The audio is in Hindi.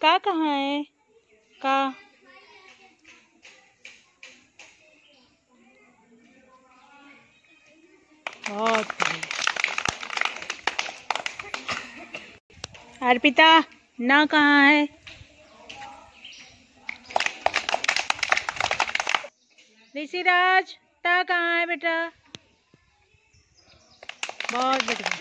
का कहाँ है? का? बहुत अर्पिता, ना कहाँ है? ऋषिराज टा कहाँ है बेटा? बहुत बढ़िया।